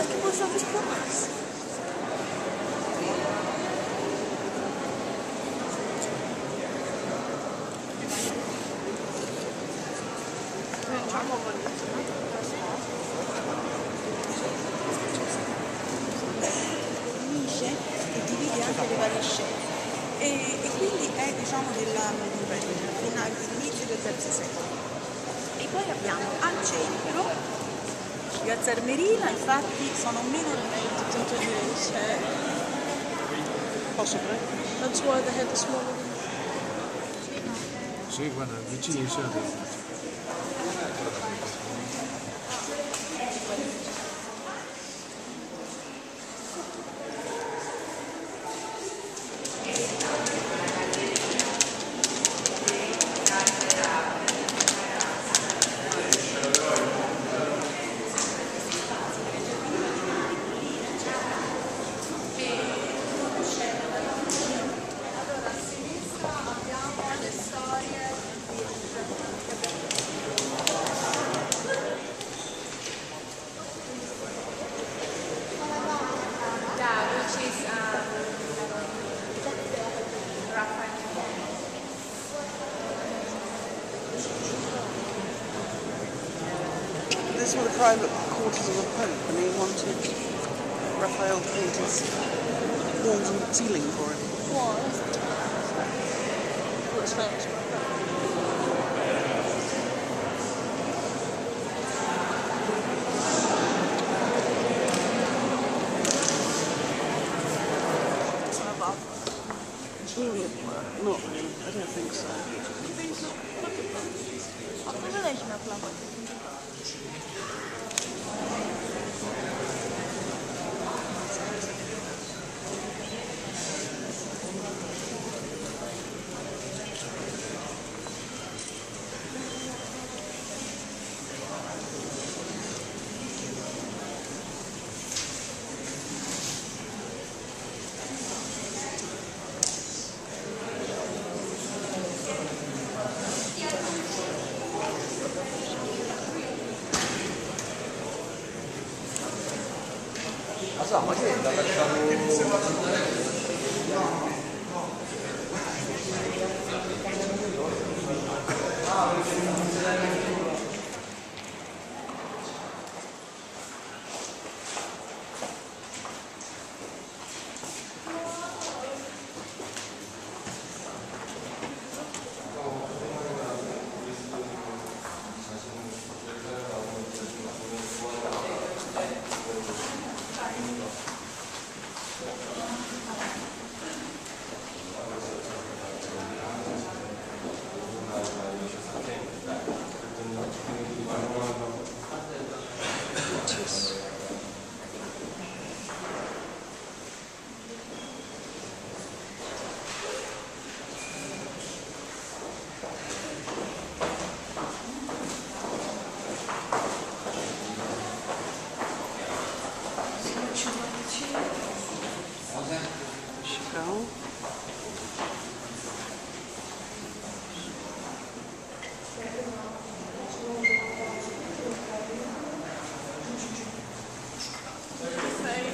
ma che cosa ti chiamassi? Unisce e divide anche le varie scene. E, e quindi è diciamo dell'inizio del terzo secolo. E poi abbiamo al centro Piazza Armerina infatti sono meno di 110 possibile that's why they had the smaller sì guarda vicini sono is um, the private quarters of the Pope, and he wanted Raphael to paint his walls and ceiling for him. Why? Not really. I don't think so. I've never 朝8時に上がったの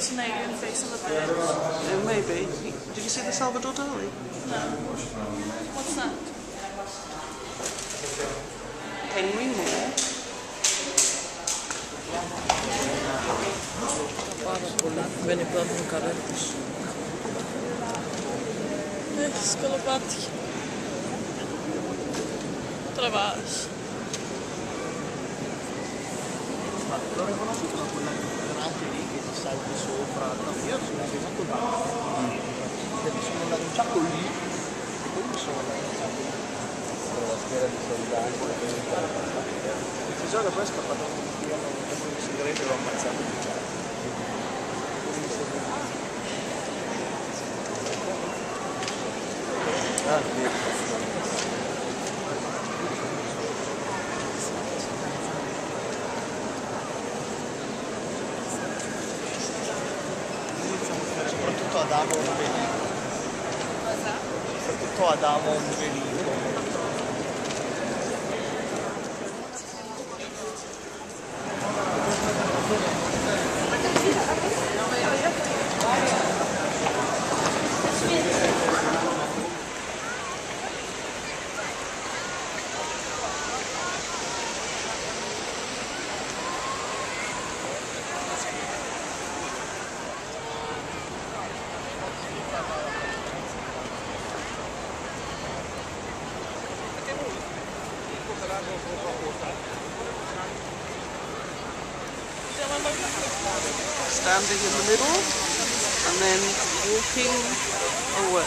it's an face on the bed. maybe. Did you see the Salvador Dali? No. What's that? Henry Moore. Ben πολλά. Μπαίνει van μου καρέτης. Έχεις κολοπάτι. Τραβάς. Τώρα comprato, io sono arrivato là, perché sono annunciato lì e poi mi sono annunciato lì. Con la schiera di soldato, il tesoro poi è scappato con un tiro, non so e l'ho ammazzato. ダーモンベリー。とはダーモンベリー。Standing in the middle and then walking away.